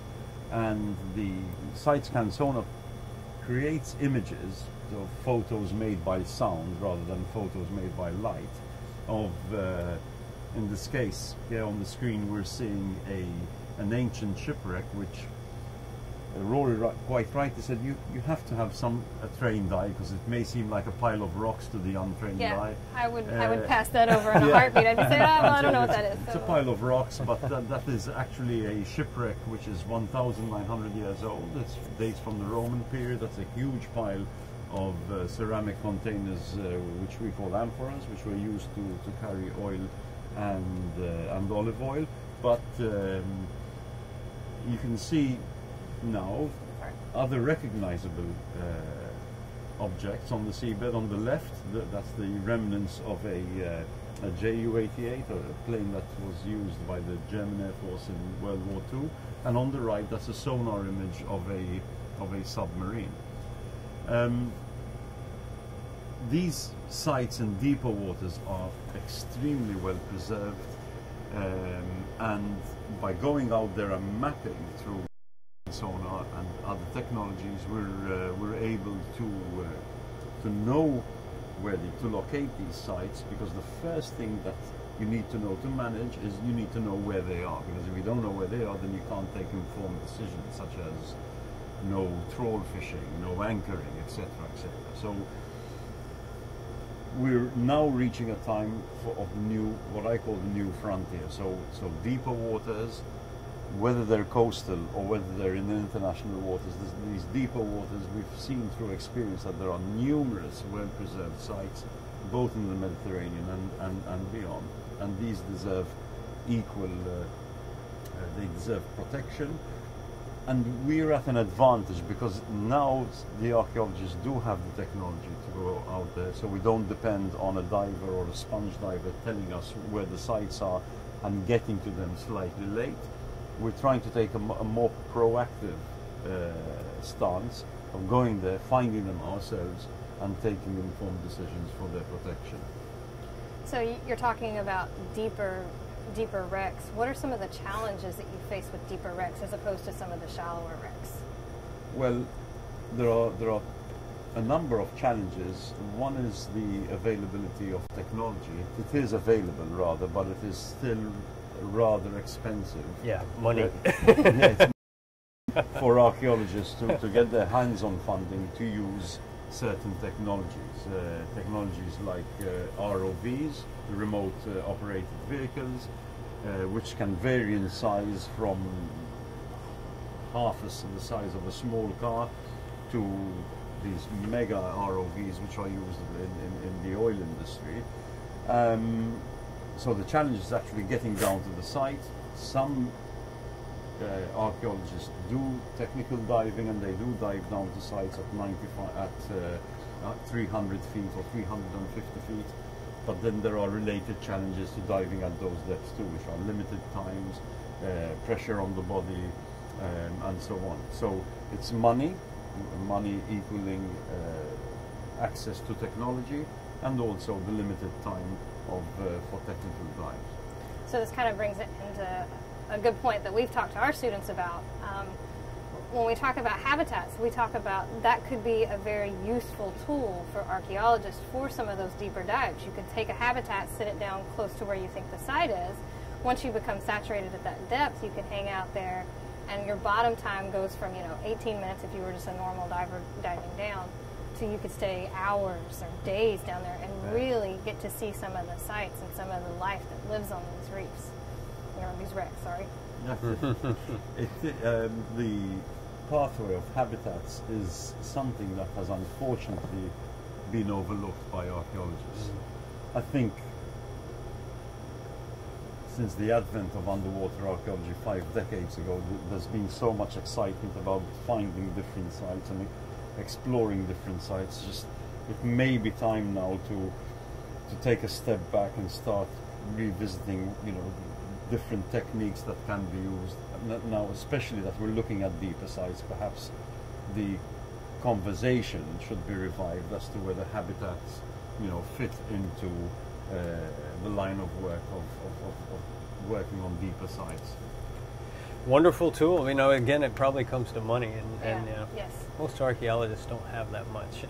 And the side scan sonar creates images, so photos made by sound rather than photos made by light, of, uh, in this case, here on the screen we're seeing a, an ancient shipwreck which Corey quite rightly said you, you have to have some a trained eye because it may seem like a pile of rocks to the untrained Yeah, eye. I would I would Uh, pass that over in a yeah. heartbeat. I'd saying, oh, well, I don't know what that is. It's So, a pile of rocks, but that, that is actually a shipwreck which is 1,900 years old. It dates from the Roman period. That's a huge pile of uh, ceramic containers, uh, which we call amphoras, which were used to, to carry oil and, uh, and olive oil. But um, you can see now other recognizable uh, objects on the seabed. On the left, th- that's the remnants of a, uh, a Ju-88, a plane that was used by the German Air Force in World War II. And on the right, that's a sonar image of a of a submarine. Um, these sites in deeper waters are extremely well preserved, um, and by going out there and mapping through sonar and other technologies, we're uh, we're able to uh, to know where the, to locate these sites because the first thing that you need to know to manage is you need to know where they are because if you don't know where they are, then you can't take informed decisions such as no trawl fishing, no anchoring, etc., etc. So we're now reaching a time for, of new, what I call the new frontier. So, so deeper waters, whether they're coastal or whether they're in international waters, these deeper waters, we've seen through experience that there are numerous well-preserved sites, both in the Mediterranean and, and, and beyond. And these deserve equal, uh, uh, they deserve protection. And we're at an advantage because now the archaeologists do have the technology to go out there, so we don't depend on a diver or a sponge diver telling us where the sites are and getting to them slightly late. We're trying to take a, a more proactive uh, stance of going there, finding them ourselves, and taking informed decisions for their protection. so you're talking about deeper deeper wrecks. What are some of the challenges that you face with deeper wrecks as opposed to some of the shallower wrecks? Well, there are there are a number of challenges. One is the availability of technology. It is available rather, but it is still rather expensive. Yeah, money. Yeah, for archaeologists to, to get their hands on funding to use certain technologies. Uh, technologies like uh, ROVs, remote uh, operated vehicles, uh, which can vary in size from half as the size of a small car to these mega ROVs which are used in, in, in the oil industry. Um, so the challenge is actually getting down to the site. Some uh, archaeologists do technical diving and they do dive down to sites at 95 at, uh, at 300 feet or 350 feet. But then there are related challenges to diving at those depths too, which are limited times, uh, pressure on the body, um, and so on. So it's money, money equaling uh, access to technology, and also the limited time of for technical dives. So this kind of brings it into a good point that we've talked to our students about. Um, when we talk about habitats, we talk about that could be a very useful tool for archaeologists for some of those deeper dives. You could take a habitat, sit it down close to where you think the site is. Once you become saturated at that depth, you can hang out there, and your bottom time goes from you know 18 minutes if you were just a normal diver diving down, to you could stay hours or days down there and really get to see some of the sites and some of the life that lives on these reefs, or these wrecks. Sorry. it, um, the pathway of habitats is something that has unfortunately been overlooked by archaeologists. I think since the advent of underwater archaeology five decades ago, there's been so much excitement about finding different sites and exploring different sites. Just it may be time now to to take a step back and start revisiting, you know, different techniques that can be used now, especially that we're looking at deeper sites. Perhaps the conversation should be revived as to whether habitats, you know, fit into uh, the line of work of, of, of, of working on deeper sites. Wonderful tool. You know, again, it probably comes to money, and, and Yeah, you know, yes. most archaeologists don't have that much.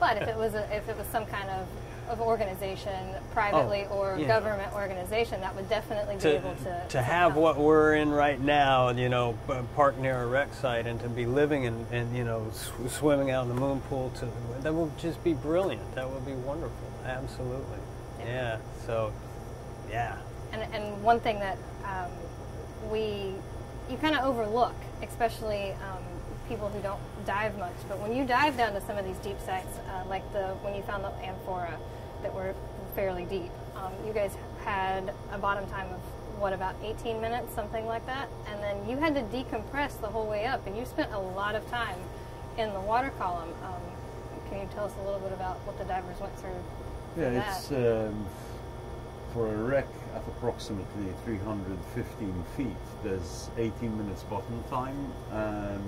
But if it was a, if it was some kind of, of organization, privately or Oh, yeah. government organization, that would definitely be to, able to to have what we're in right now, you know, park near a wreck site, and to be living and, and you know sw- swimming out in the moon pool, to that would just be brilliant. That would be wonderful. Absolutely. Yeah. Yeah. So, yeah. And, and one thing that um, we, you kind of overlook, especially um, people who don't dive much, but when you dive down to some of these deep sites, uh, like the when you found the amphora that were fairly deep, um, you guys had a bottom time of what about 18 minutes, something like that, and then you had to decompress the whole way up, and you spent a lot of time in the water column. Um, can you tell us a little bit about what the divers went through? Yeah, it's um, for a wreck at approximately 315 feet. There's 18 minutes bottom time and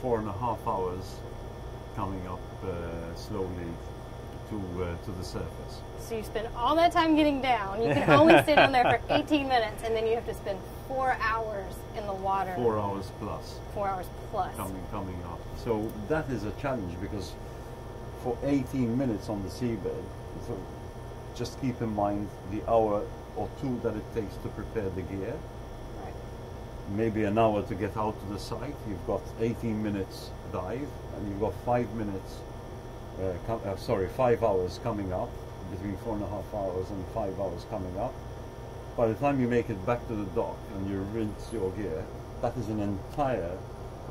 four and a half hours coming up uh, slowly to uh, to the surface. So you spend all that time getting down. You can only stay down there for 18 minutes, and then you have to spend four hours in the water. Four hours plus. Four hours plus. coming coming up. So that is a challenge because for 18 minutes on the seabed, just keep in mind the hour or two that it takes to prepare the gear. Right. maybe an hour to get out to the site. You've got 18 minutes dive, and you've got five minutes. Uh, uh, sorry, five hours coming up between four and a half hours and five hours coming up. By the time you make it back to the dock and you rinse your gear, that is an entire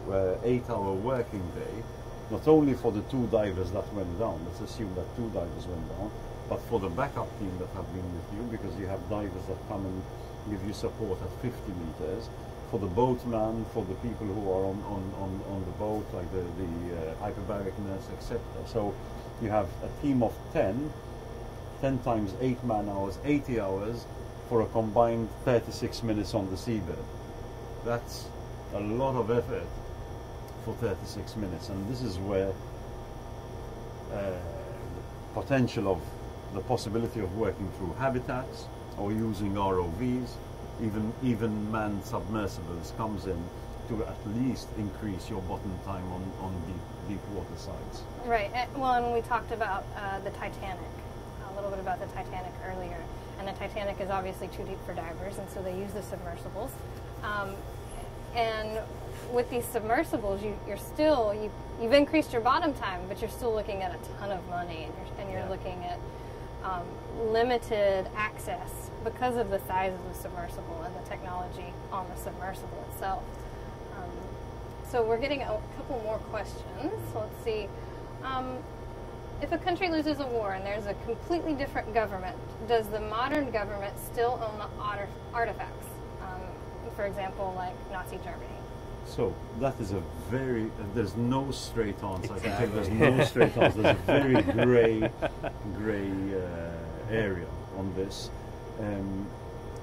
uh, eight-hour working day. Not only for the two divers that went down. Let's assume that two divers went down, but for the backup team that have been with you, because you have divers that come and give you support at 50 meters, for the boatman, for the people who are on, on, on, on the boat, like the, the uh, hyperbaric nurse, etc. So you have a team of 10, 10 times 8 man hours, 80 hours for a combined 36 minutes on the seabed. That's a lot of effort for 36 minutes, and this is where uh, potential of the possibility of working through habitats or using ROVs, even even manned submersibles comes in to at least increase your bottom time on, on deep deep water sites. Right. Well, and we talked about uh, the Titanic, a little bit about the Titanic earlier. And the Titanic is obviously too deep for divers, and so they use the submersibles. Um, and with these submersibles, you, you're still you, you've increased your bottom time, but you're still looking at a ton of money, and you're, and you're Yeah. looking at um, limited access because of the size of the submersible and the technology on the submersible itself. Um, so we're getting a couple more questions. Let's see. Um, if a country loses a war and there's a completely different government, does the modern government still own the artifacts? Um, for example, like Nazi Germany. So that is a very uh, there's no straight answer. I think there's no straight answer. There's a very grey grey uh, area on this. Um,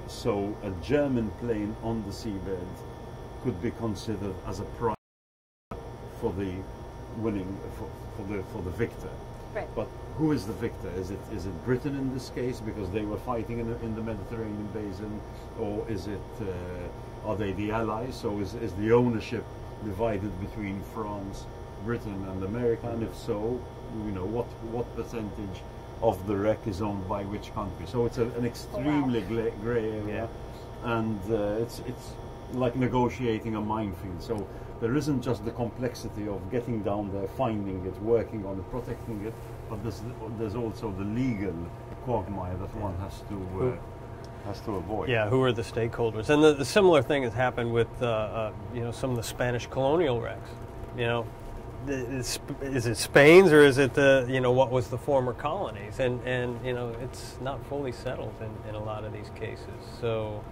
so a German plane on the seabed could be considered as a prize for the winning for, for the for the victor. Right. But who is the victor? Is it is it Britain in this case because they were fighting in the, in the Mediterranean basin, or is it uh, are they the allies? So is is the ownership divided between France, Britain, and America? And if so, you know what what percentage of the wreck is owned by which country? So it's a, an extremely gla- grey area, and uh, it's it's like negotiating a minefield. So there isn't just the complexity of getting down there, finding it, working on it, protecting it, but there's there's also the legal quagmire that one has to uh, has to avoid. Yeah, who are the stakeholders? And the, the similar thing has happened with uh, uh, you know some of the Spanish colonial wrecks. You know, is, is it Spain's or is it the you know what was the former colonies? And and you know it's not fully settled in, in a lot of these cases. So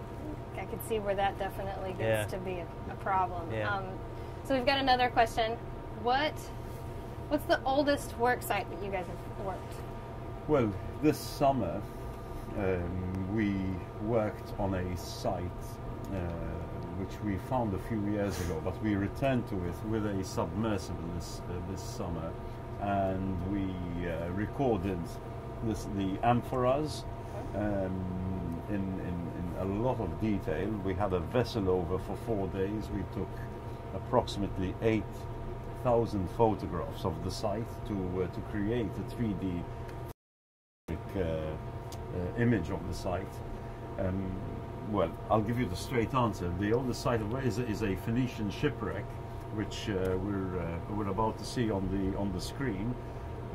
I could see where that definitely gets Yeah. to be a, a problem. Yeah. Um, so we've got another question. What What's the oldest work site that you guys have worked? Well, this summer um, we worked on a site um, which we found a few years ago, but we returned to it with a submersible this, uh, this summer, and we uh, recorded this, the amphoras um, in, in, in a lot of detail. We had a vessel over for four days. We took approximately 8,000 photographs of the site to, uh, to create a 3D uh, uh, image of the site. Um, well, I'll give you the straight answer. The oldest site of is, is a Phoenician shipwreck, which uh, we're uh, we're about to see on the on the screen,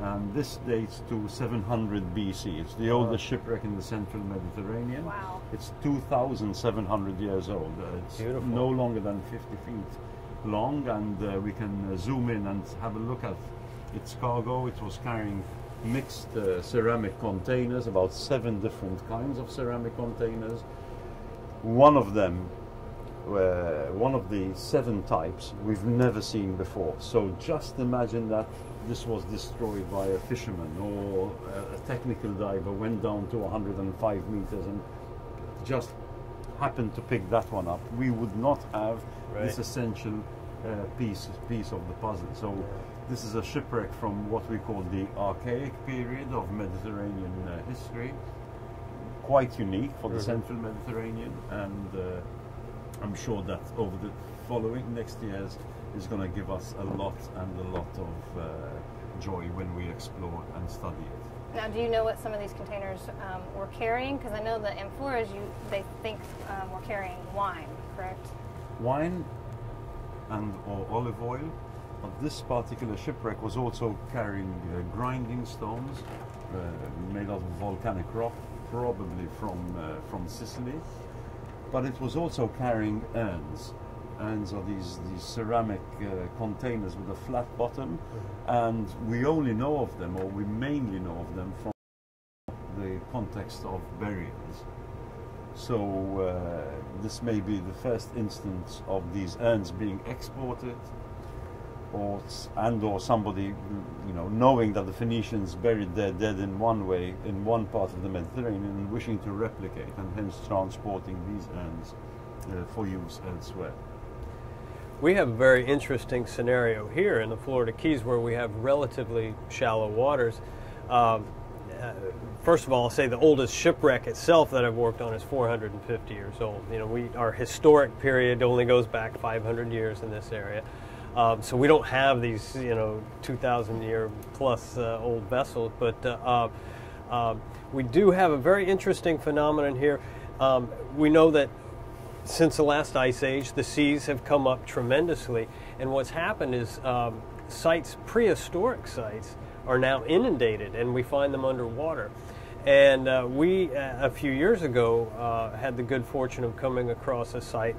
and this dates to 700 BC. It's the oldest shipwreck in the central Mediterranean. Wow. It's 2,700 years old. Uh, it's Beautiful. no longer than 50 feet long, and uh, we can uh, zoom in and have a look at its cargo. It was carrying mixed uh, ceramic containers, about seven different kinds of ceramic containers. One of them, uh, one of the seven types, we've never seen before. So just imagine that this was destroyed by a fisherman or a, a technical diver went down to 105 meters and just happened to pick that one up. We would not have this essential uh, piece piece of the puzzle. So this is a shipwreck from what we call the archaic period of Mediterranean uh, history. Quite unique for the central Mediterranean, and uh, I'm sure that over the following next years is going to give us a lot and a lot of uh, joy when we explore and study it. Now, do you know what some of these containers um, were carrying? Because I know the amphoras, you they think um, were carrying wine, correct? Wine and or olive oil. But this particular shipwreck was also carrying uh, grinding stones uh, made out of volcanic rock, probably from uh, from Sicily. But it was also carrying urns. Urns are these these ceramic uh, containers with a flat bottom, and we only know of them, or we mainly know of them from the context of burials. So uh, this may be the first instance of these urns being exported, or and or somebody, you know, knowing that the Phoenicians buried their dead in one way in one part of the Mediterranean and wishing to replicate, and hence transporting these urns uh, for use elsewhere. We have a very interesting scenario here in the Florida Keys where we have relatively shallow waters. Um, uh, first of all, I'll say the oldest shipwreck itself that I've worked on is 450 years old. You know, we our historic period only goes back 500 years in this area. Um, so we don't have these, you know, 2,000 year plus uh, old vessels, but uh, uh, um, we do have a very interesting phenomenon here. Um, we know that since the last ice age, the seas have come up tremendously, and what's happened is um, sites, prehistoric sites, are now inundated, and we find them underwater. And uh, we, uh, a few years ago, uh, had the good fortune of coming across a site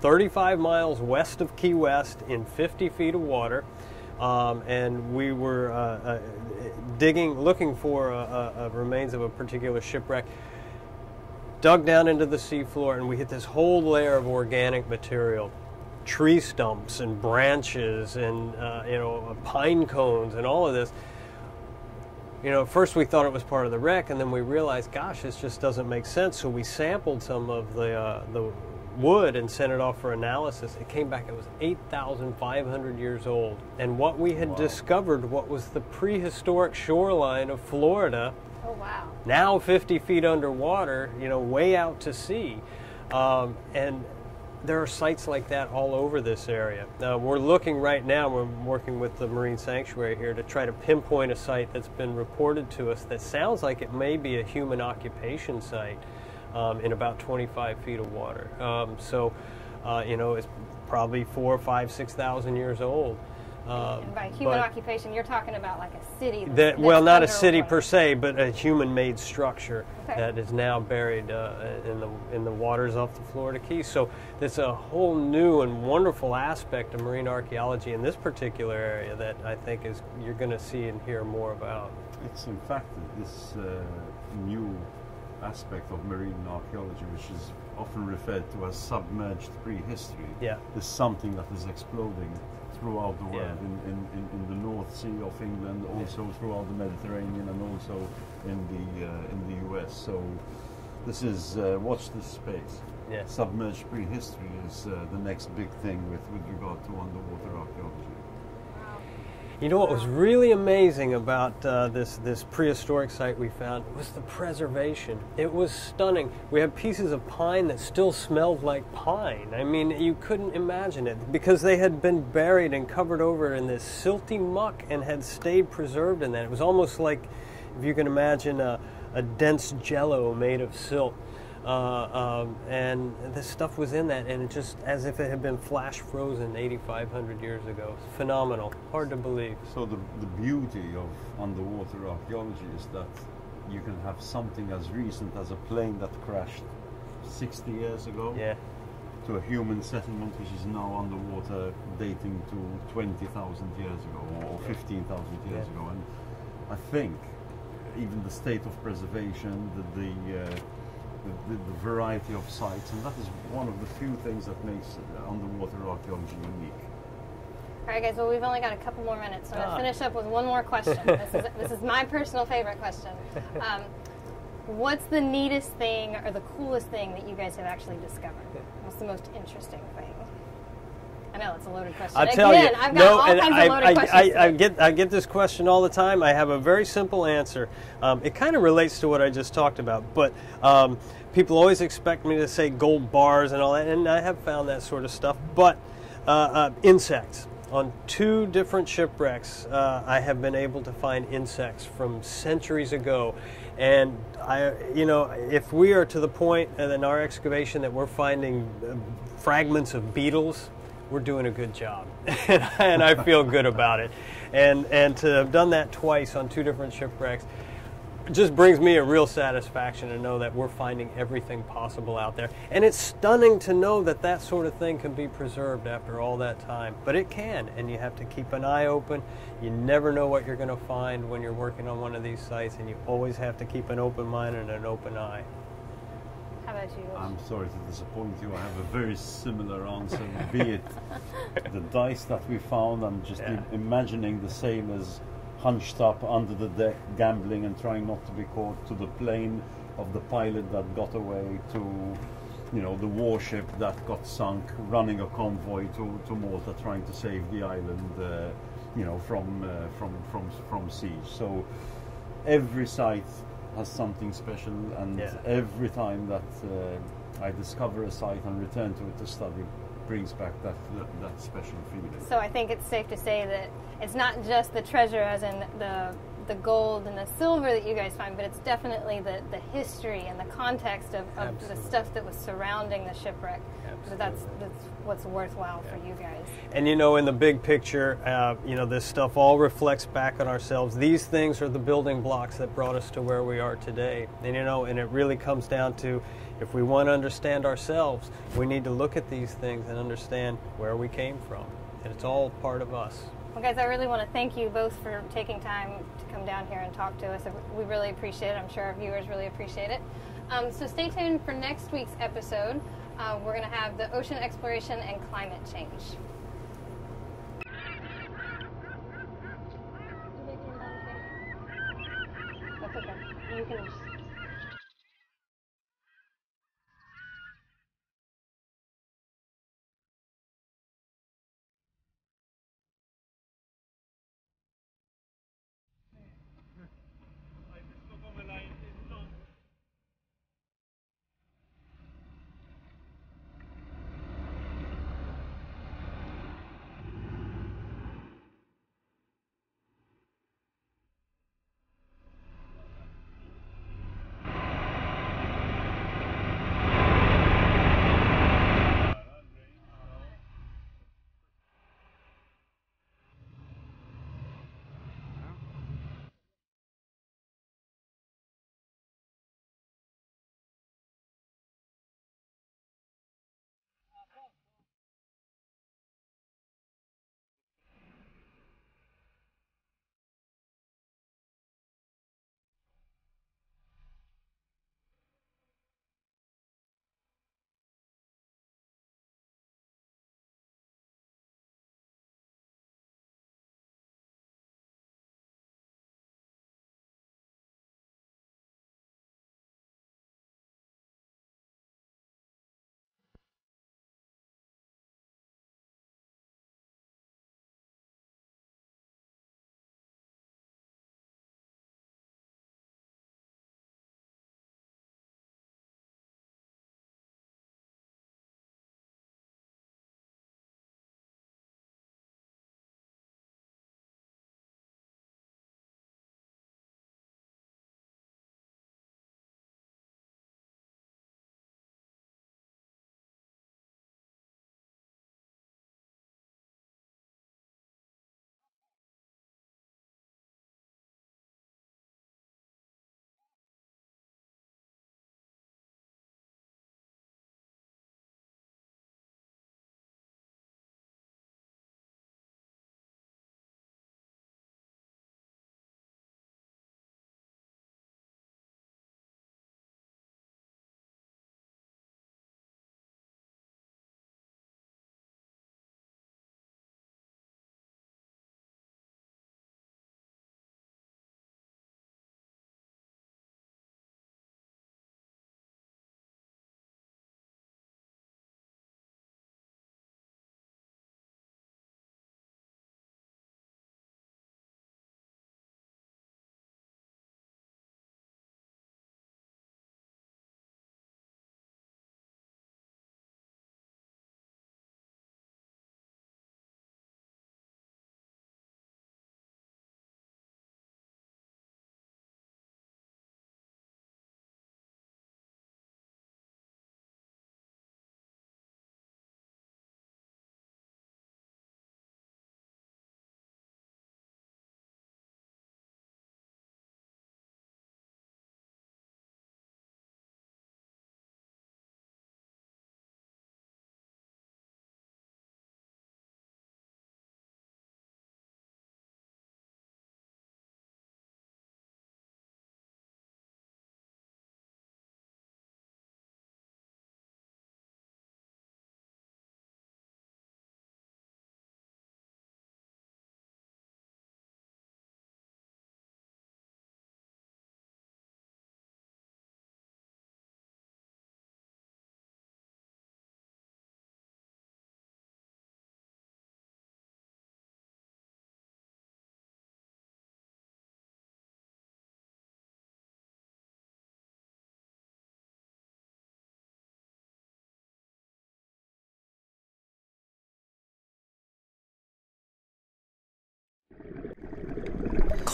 35 miles west of Key West in 50 feet of water. Um, and we were uh, uh, digging, looking for uh, remains of a particular shipwreck dug down into the seafloor and we hit this whole layer of organic material tree stumps and branches and you know pine cones and all of this you know first we thought it was part of the wreck and then we realized gosh this just doesn't make sense so we sampled some of the uh, the wood and sent it off for analysis it came back it was 8500 years old and what we had discovered what was the prehistoric shoreline of Florida Oh wow. now 50 feet underwater, you know, way out to sea. Um, and there are sites like that all over this area. Now, we're looking right now, we're working with the Marine Sanctuary here to try to pinpoint a site that's been reported to us that sounds like it may be a human occupation site um, in about 25 feet of water. Um, so, uh, you know, it's probably four, five, six thousand years old. Uh, by human occupation, you're talking about like a city. That's, that, well, not a city underwater. per se, but a human-made structure Okay. that is now buried uh, in the in the waters off the Florida Keys. So there's a whole new and wonderful aspect of marine archaeology in this particular area that I think is you're going to see and hear more about. It's in fact this uh, new aspect of marine archaeology, which is often referred to as submerged prehistory, Yeah. is something that is exploding throughout the world, Yeah. in, in, in, the North Sea of England, also throughout the Mediterranean, and also in the uh, in the US. So this is uh, watch this space. Yeah. submerged prehistory is uh, the next big thing with, with regard to underwater archaeology. You know what was really amazing about uh, this this prehistoric site we found was the preservation. It was stunning. We had pieces of pine that still smelled like pine. I mean, you couldn't imagine it because they had been buried and covered over in this silty muck and had stayed preserved in that. It was almost like if you can imagine a, a dense jello made of silt. Uh, um, and this stuff was in that, and it just as if it had been flash frozen 8,500 years ago. Phenomenal, hard to believe. So the, the beauty of underwater archaeology is that you can have something as recent as a plane that crashed 60 years ago Yeah, to a human settlement which is now underwater dating to 20,000 years ago or 15,000 years Yeah. ago. And I think even the state of preservation, the, the, uh, the, the, the variety of sites, and that is one of the few things that makes uh, underwater archaeology unique. All right, guys. Well, we've only got a couple more minutes, so I'm Ah. gonna finish up with one more question. this is this is my personal favorite question. Um, what's the neatest thing or the coolest thing that you guys have actually discovered? What's the most interesting thing? I know it's a loaded question. I tell Again, you, I've got no, all and kinds I, of loaded I, questions. I, I get I get this question all the time. I have a very simple answer. Um, it kind of relates to what I just talked about, but um, people always expect me to say gold bars and all that, and I have found that sort of stuff. But uh, uh, insects on two different shipwrecks, uh, I have been able to find insects from centuries ago, and I, you know, if we are to the point in our excavation that we're finding uh, fragments of beetles we're doing a good job, and I feel good about it. And and to have done that twice on two different shipwrecks just brings me a real satisfaction to know that we're finding everything possible out there. And it's stunning to know that that sort of thing can be preserved after all that time. But it can, and you have to keep an eye open. You never know what you're going to find when you're working on one of these sites, and you always have to keep an open mind and an open eye. How about you? I'm sorry to disappoint you. I have a very similar answer. Be it the dice that we found, I'm just Yeah. imagining the same as hunched up under the deck, gambling and trying not to be caught. To the plane of the pilot that got away, to you know the warship that got sunk, running a convoy to, to Malta, trying to save the island, uh, you know, from uh, from from from siege. So every site has something special, and Yeah. every time that uh, I discover a site and return to it to study, brings back that that, that special feeling. So I think it's safe to say that it's not just the treasure, as in the the gold and the silver that you guys find, but it's definitely the, the history and the context of, of the stuff that was surrounding the shipwreck. So that's that's what's worthwhile for you guys. And you know, in the big picture, uh, you know, this stuff all reflects back on ourselves. These things are the building blocks that brought us to where we are today. And you know, and it really comes down to if we want to understand ourselves, we need to look at these things and understand where we came from. And it's all part of us. Well, guys, I really want to thank you both for taking time to come down here and talk to us. We really appreciate it. I'm sure our viewers really appreciate it. Um, so stay tuned for next week's episode. Uh, we're going to have the ocean exploration and climate change. That's okay. You can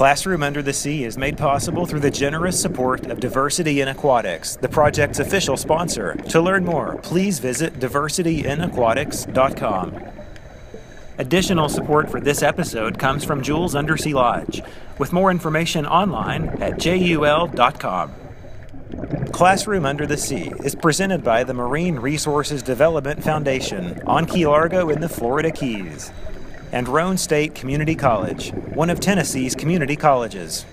Classroom Under the Sea is made possible through the generous support of Diversity in Aquatics, the project's official sponsor. To learn more, please visit diversityinaquatics.com. Additional support for this episode comes from Jules Undersea Lodge, with more information online at jul.com. Classroom Under the Sea is presented by the Marine Resources Development Foundation on Key Largo in the Florida Keys and Roane State Community College, one of Tennessee's community colleges.